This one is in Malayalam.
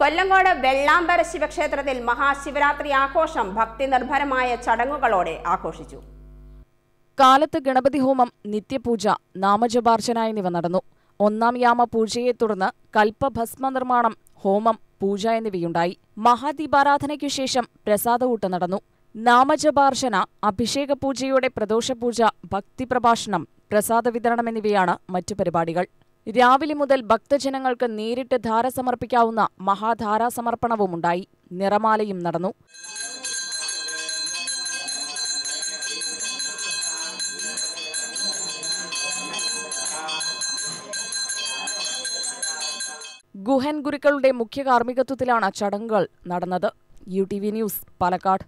കൊല്ലങ്കോട് വെള്ളാമ്പര ശിവക്ഷേത്രത്തിൽ മഹാശിവരാത്രി ആഘോഷം ഭക്തി നിർഭരമായ ചടങ്ങുകളോടെ ആഘോഷിച്ചു. കാലത്ത് ഗണപതി ഹോമം നിത്യപൂജ നാമജപാർച്ചന എന്നിവ നടന്നു. ഒന്നാം യാമ പൂജയെ തുടർന്ന് കൽപ്പഭസ്മ നിർമ്മാണം ഹോമം പൂജ എന്നിവയുണ്ടായി. മഹാദീപാരാധനയ്ക്കു ശേഷം പ്രസാദകൂട്ട് നടന്നു. നാമജപാർച്ചന അഭിഷേക പൂജയുടെ പ്രദോഷപൂജ ഭക്തിപ്രഭാഷണം പ്രസാദ വിതരണം എന്നിവയാണ് മറ്റു പരിപാടികൾ. രാവിലെ മുതൽ ഭക്തജനങ്ങൾക്ക് നേരിട്ട് ധാര സമർപ്പിക്കാവുന്ന മഹാധാരാ സമർപ്പണവുമുണ്ടായി നിറമാലയും നടന്നു. ഗുഹൻ ഗുരുക്കളുടെ മുഖ്യ കാർമ്മികത്വത്തിലാണ് ചടങ്ങുകൾ നടന്നത്. U T V news Palakkad.